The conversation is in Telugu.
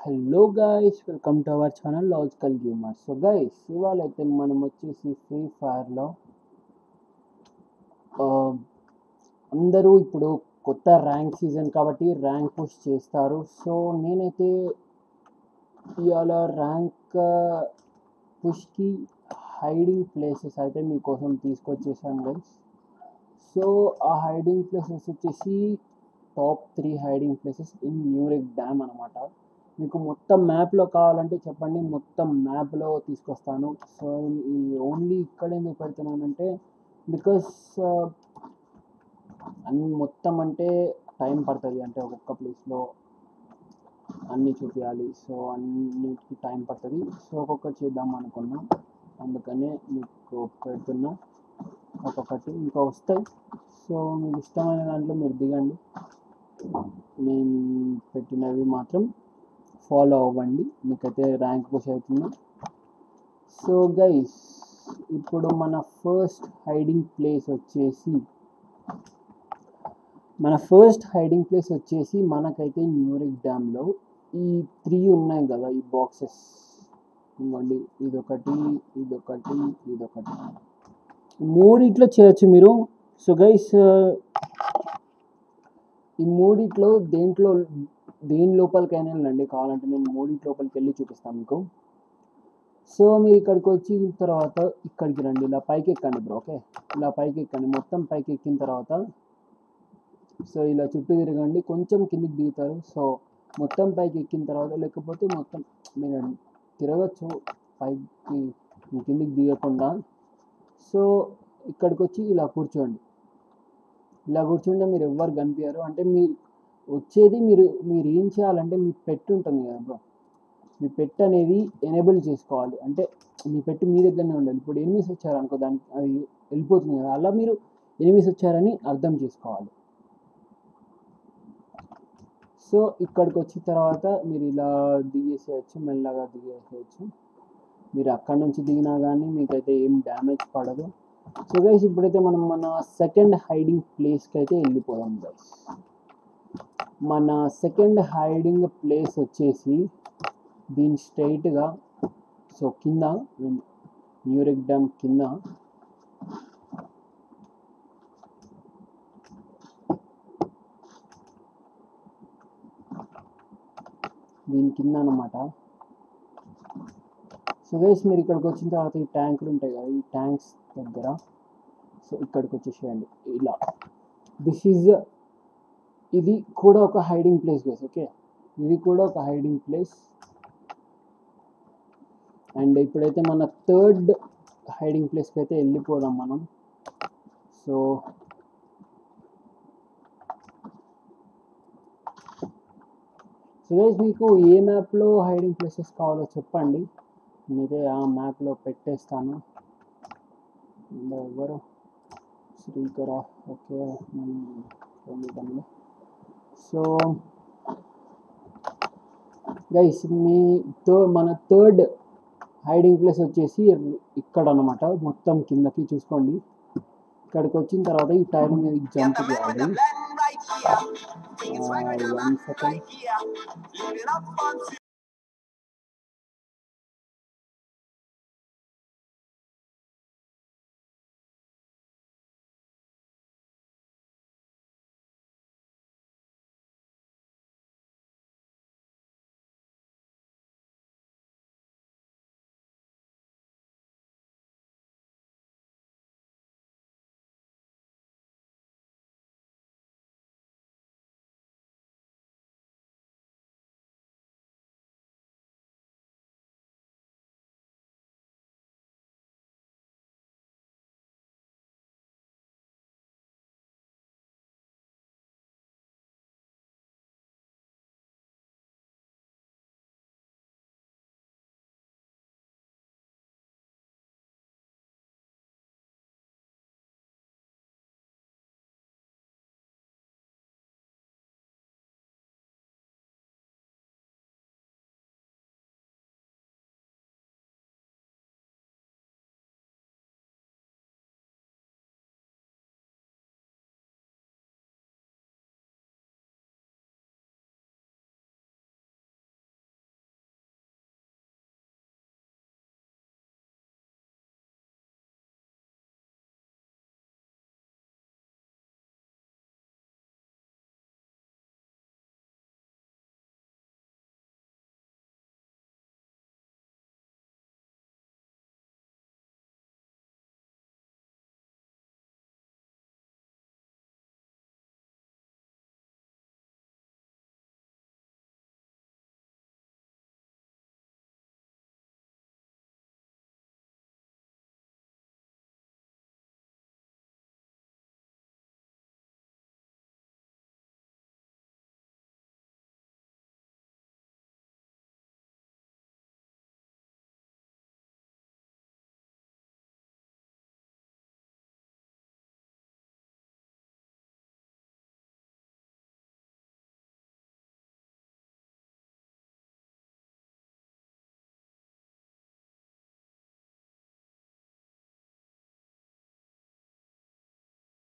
Hello guys welcome to our channel logical gamers so guys ఇవాళ అయితే మనం వచ్చేసి ఫ్రీ ఫైర్లో అందరూ ఇప్పుడు కొత్త ర్యాంక్ సీజన్ కాబట్టి ర్యాంక్ పుష్ చేస్తారు. సో నేనైతే ఇవాళ ర్యాంక్ పుష్కి హైడింగ్ ప్లేసెస్ అయితే మీకోసం తీసుకొచ్చేసాను గైస్ సో ఆ హైడింగ్ ప్లేసెస్ వచ్చేసి top three hiding places in Nurek dam అనమాట మీకు మొత్తం మ్యాప్లో కావాలంటే చెప్పండి. మొత్తం మ్యాప్లో తీసుకొస్తాను. సో ఈ ఓన్లీ ఇక్కడ ఎందుకు పెడుతున్నానంటే బికాస్ uh, అన్ని మొత్తం అంటే టైం పడుతుంది. అంటే ఒక్కొక్క ప్లేస్లో అన్నీ చూపించాలి సో అన్నిటికి టైం పడుతుంది. సో ఒక్కొక్కటి చేద్దాం అనుకున్నా. అందుకనే మీకు పెడుతున్నా. ఒక్కొక్కటి ఇంకా వస్తాయి. సో మీకు ఇష్టమైన దాంట్లో మీరు దిగండి. నేను పెట్టినవి మాత్రం ఫాలో అవ్వండి. మీకైతే ర్యాంక్ పుష్ అవుతుంది? సో గైస్ ఇప్పుడు మన ఫస్ట్ హైడింగ్ ప్లేస్ వచ్చేసి మన ఫస్ట్ హైడింగ్ ప్లేస్ వచ్చేసి మనకైతే న్యూరిక్ డ్యామ్లో ఈ త్రీ ఉన్నాయి కదా ఈ బాక్సెస్. ఇవ్వండి ఇదొకటి ఇదొకటి ఇదొకటి. మూడిట్లో చేయొచ్చు మీరు. సో గైస్ ఈ మూడిట్లో దేంట్లో దేని లోపలికైనా వెళ్ళండి. కావాలంటే నేను మూడింటి లోపలికి వెళ్ళి చూపిస్తాను మీకు. సో మీరు ఇక్కడికి వచ్చిన తర్వాత ఇక్కడికి రండి. ఇలా పైకి ఎక్కండి బ్రో ఓకే? ఇలా పైకి ఎక్కండి మొత్తం పైకి ఎక్కిన తర్వాత సో ఇలా చుట్టూ తిరగండి. కొంచెం కిందికి దిగుతారు. సో మొత్తం పైకి ఎక్కిన తర్వాత లేకపోతే మొత్తం మీరు తిరగచ్చు. పైకి కిందికి దిగకుండా. సో ఇక్కడికి వచ్చి ఇలా కూర్చోండి. ఇలా కూర్చుంటే మీరు ఎవ్వరు కనిపించారు. అంటే మీరు వచ్చేది మీరు మీరు ఏం చేయాలంటే మీ పెట్ ఉంటుంది కదా బ్రో మీ పెట్ అనేది ఎనేబుల్ చేసుకోవాలి. అంటే మీ పెట్ మీ దగ్గరనే ఉండాలి. ఇప్పుడు ఎనిమిస్ వచ్చారనుకో దానికి అది వెళ్ళిపోతుంది కదా. అలా మీరు ఎనిమిస్ వచ్చారని అర్థం చేసుకోవాలి. సో ఇక్కడికి వచ్చిన తర్వాత మీరు ఇలా దిగేసేయచ్చు మెల్లగా దిగేసేయచ్చు. మీరు అక్కడ నుంచి దిగినా కానీ మీకైతే ఏం డ్యామేజ్ పడదు. సో గైస్ ఇప్పుడైతే మనం మన సెకండ్ హైడింగ్ ప్లేస్కి అయితే వెళ్ళిపోదాం గైస్ మన సెకండ్ హైడింగ్ ప్లేస్ వచ్చేసి దీని స్ట్రైట్గా సో కింద న్యూరిక్ డ్యామ్ కింద దీని కింద అనమాట సో వేసి మీరు ఇక్కడికి వచ్చిన తర్వాత ఈ ట్యాంకులు ఉంటాయి కదా ఈ ట్యాంక్స్ దగ్గర సో ఇక్కడికి వచ్చేసేయండి. ఇలా. దిస్ ఈజ్ ఇది కూడా ఒక హైడింగ్ ప్లేస్ గైస్ ఓకే ఇది కూడా ఒక హైడింగ్ ప్లేస్ అండ్ ఇప్పుడైతే మన థర్డ్ హైడింగ్ ప్లేస్కి అయితే వెళ్ళిపోదాం మనం. సో సో గైస్ మీకు ఏ మ్యాప్లో హైడింగ్ ప్లేసెస్ కావాలో చెప్పండి. నేనైతే ఆ మ్యాప్లో పెట్టేస్తాను. ఎవరు? శ్రీకరా ఓకే. సో గైస్ మీ తో మన థర్డ్ హైడింగ్ ప్లేస్ వచ్చేసి ఇక్కడ అనమాట మొత్తం కిందకి చూసుకోండి. ఇక్కడికి వచ్చిన తర్వాత ఈ టైర్ మీద జంప్ చేయాలి.